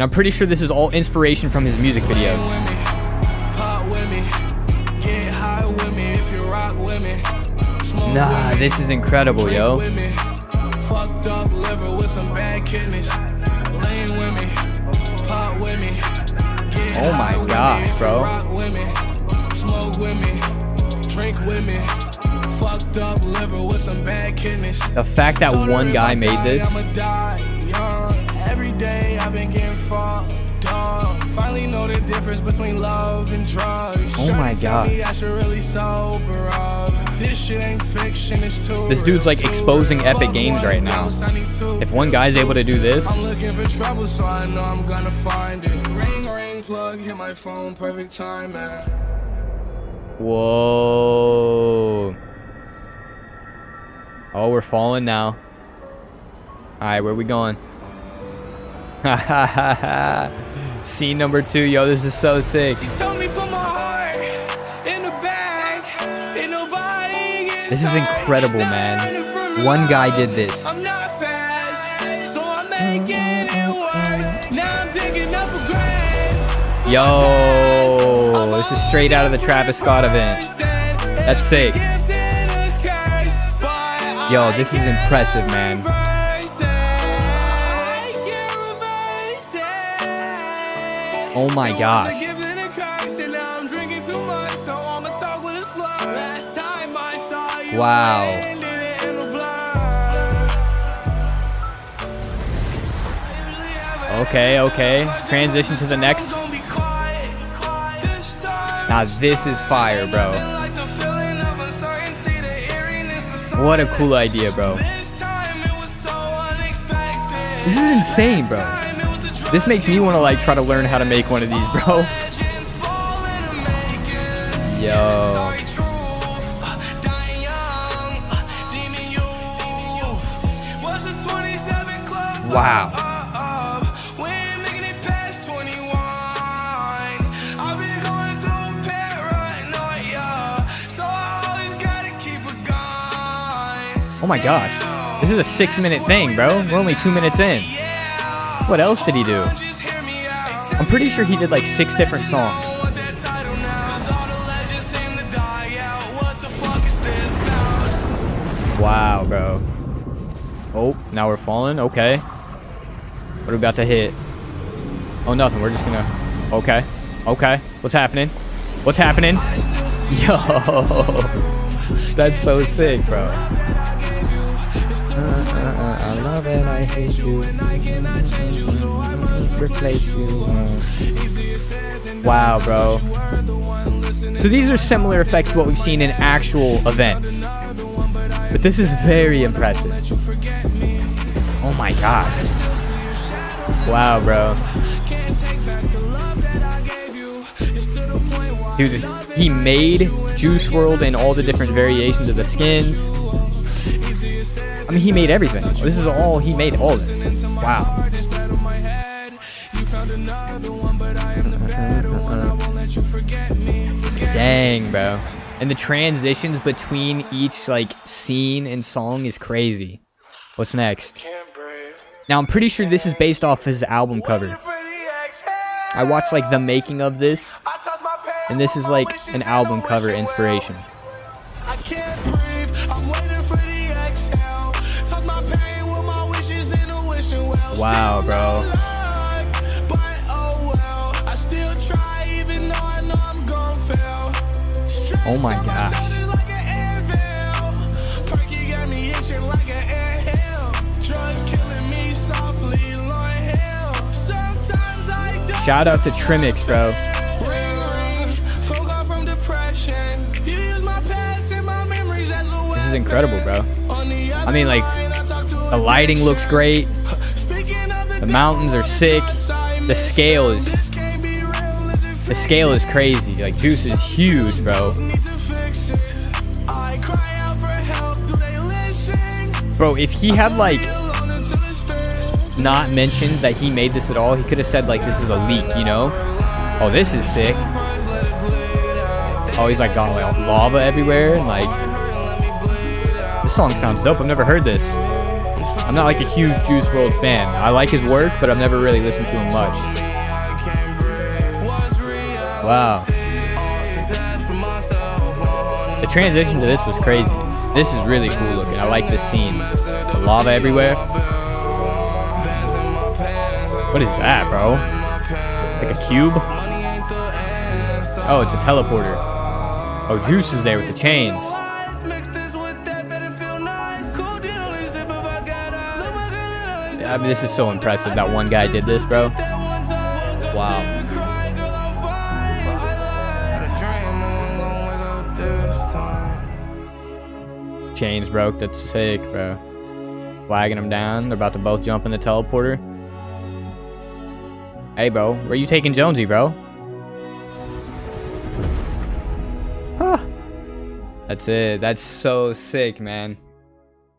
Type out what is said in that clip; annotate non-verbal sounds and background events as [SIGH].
And I'm pretty sure this is all inspiration from his music videos. Nah, this is incredible, yo. Fucked up liver with some bad kidneys. With me, pot with me. Oh my gosh, bro. Smoke with me, drink with me. Fucked up liver with some bad kidneys. The fact that one guy made this. Difference between love and drugs. Oh my god. This shit ain't fiction, it's too This dude's like exposing Epic Games right now. If one guy's able to do this. I'm looking for trouble, so I know I'm gonna find it. Ring, ring, plug, hit my phone, perfect time, man. Whoa. Oh, we're falling now. Alright, where we going? Ha ha ha ha. Scene number two, yo, this is so sick. This is incredible, man. One guy did this. Yo, this is straight out of the Travis Scott event. That's sick. Yo, this is impressive, man. Oh my gosh. Wow. Okay, okay. Transition to the next. Now this is fire, bro. What a cool idea, bro. This is insane, bro. This makes me want to like try to learn how to make one of these, bro. [LAUGHS] Yo. Wow. Oh my gosh. This is a six minute thing, bro. We're only two minutes in. What else did he do? I'm pretty sure he did like six different songs. Wow, bro. Oh, now we're falling. Okay. What are we about to hit? Oh, nothing. We're just gonna... Okay. Okay. What's happening? What's happening? [LAUGHS] Yo. [LAUGHS] That's so sick, bro. Uh, uh, uh, love it. I hate you. Replace you. Wow, bro. So these are similar effects to what we've seen in actual events. But this is very impressive. Oh my gosh. Wow, bro. Dude, he made Juice WRLD and all the different variations of the skins. I mean, he made everything. This is all, he made all this. Wow. Dang, bro. And the transitions between each, like, scene and song is crazy. What's next? Now, I'm pretty sure this is based off his album cover. I watched, like, the making of this, and this is, like, an album cover inspiration. Wow, bro. Oh my gosh. Shout out to Trimix, bro. This is incredible, bro. I mean, like, the lighting looks great. The mountains are sick. The scale is... The scale is crazy. Like, Juice is huge, bro. Bro, if he had, like, not mentioned that he made this at all. He could have said like this is a leak, you know? Oh, this is sick. Oh, he's like got like lava everywhere and like this song sounds dope. I've never heard this. I'm not like a huge Juice WRLD fan. I like his work, but I've never really listened to him much. Wow. The transition to this was crazy. This is really cool looking. I like this scene. The lava everywhere. What is that, bro? Like a cube? Oh, it's a teleporter. Oh, Juice is there with the chains. I mean, this is so impressive that one guy did this, bro. Wow. Chains broke. That's sick, bro. Flagging them down. They're about to both jump in the teleporter. Hey, bro. Where you taking Jonesy, bro? Huh. That's it. That's so sick, man.